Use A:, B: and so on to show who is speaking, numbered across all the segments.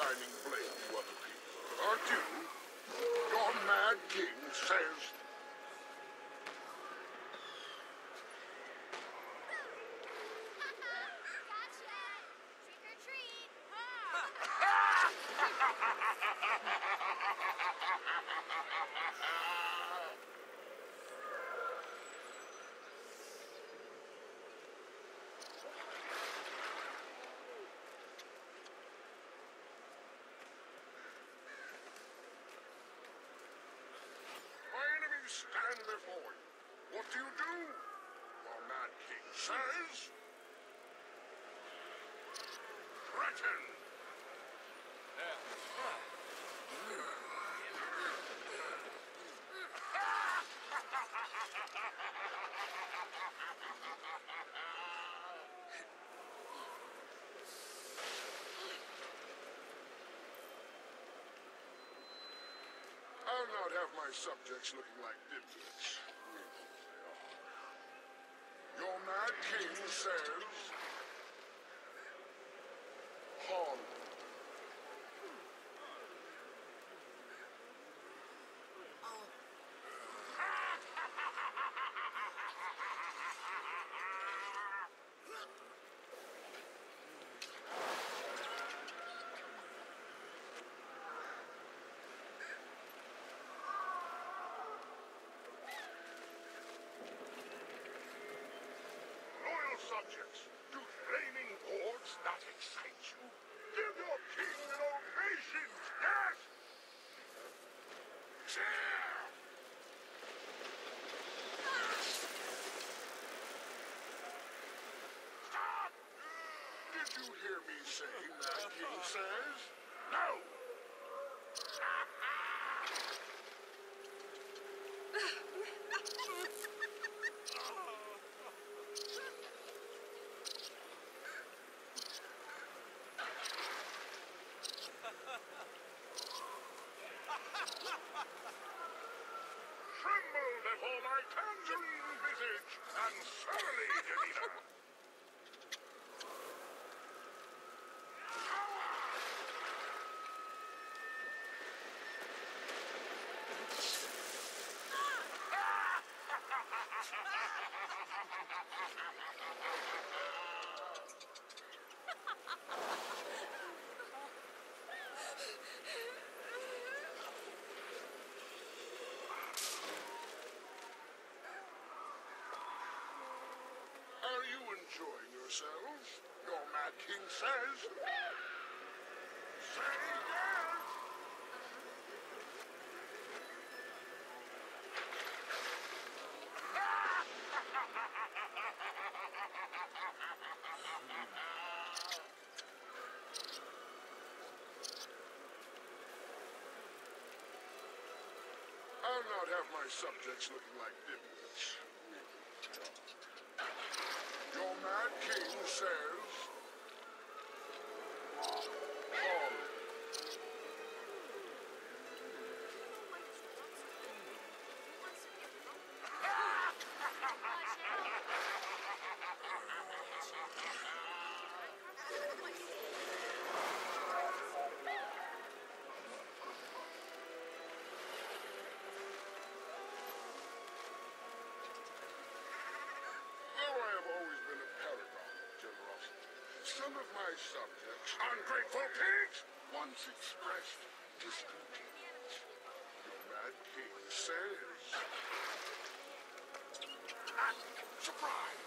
A: assigning blame to other people, aren't you? Your mad king says stand before you. What do you do? Your mad king says... Threaten! I'll not have my subjects looking like dimwits. Your mad king says... Hon. Loyal subjects, do flaming hordes not excite you? Give your king an ovation, yes! Cheer! Stop! Did you hear me say that, King says? No! Surly yourselves? Your Mad King says. Say yes! I'll not have my subjects looking like dimwits. Your mad king says... Hon. Though I have always been a paragon of generosity, some of my subjects, ungrateful pigs, once expressed discontent. Your mad king says... Ah, surprise!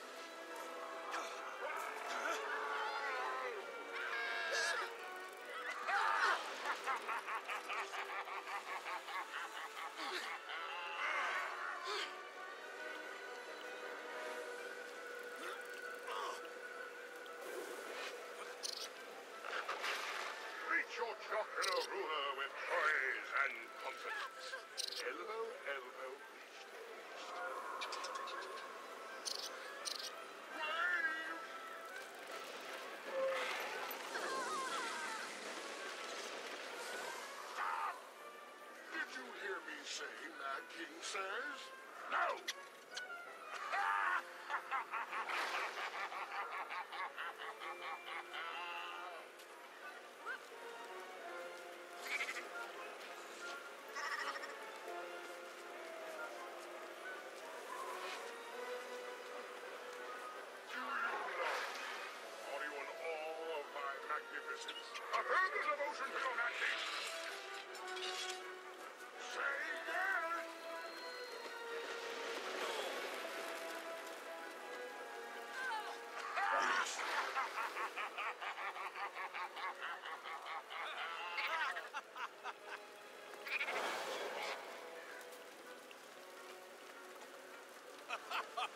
A: My magnificence? A devotion to your magic. Say yes. My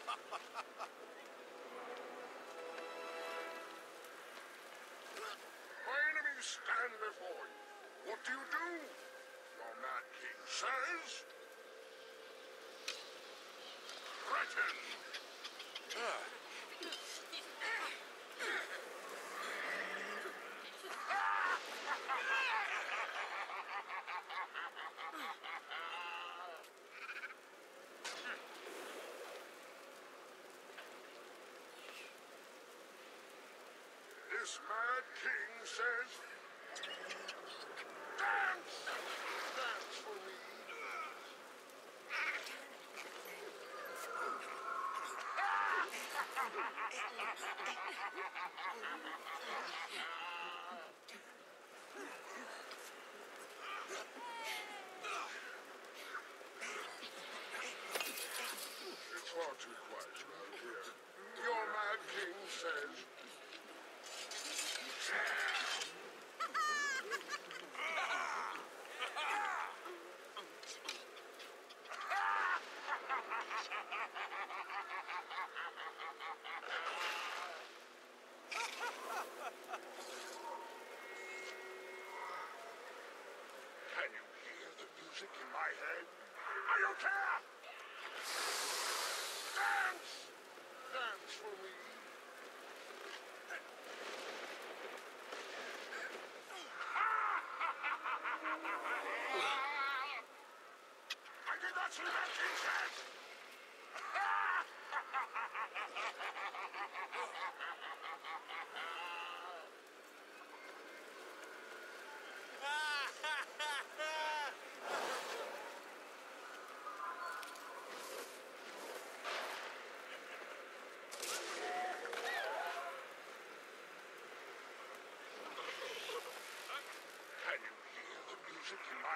A: enemies stand before you. What do you do? Your mad king says. Threaten. This mad king says. Dance! Dance for me. It's far too quiet around here. Your mad king says. Can you hear the music in my head? Are you care? Dance! Dance for me.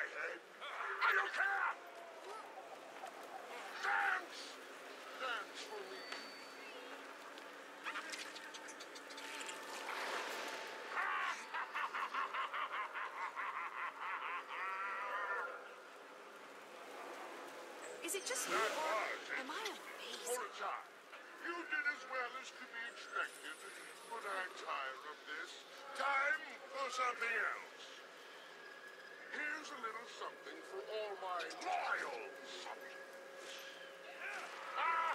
A: Music in my head? I don't care! Dance! Dance for me.
B: Is it just me, or am I
A: For a time. You did as well as could be expected, but I'm tired of this. Time for something else here's a little something for all my loyal subjects. Ah,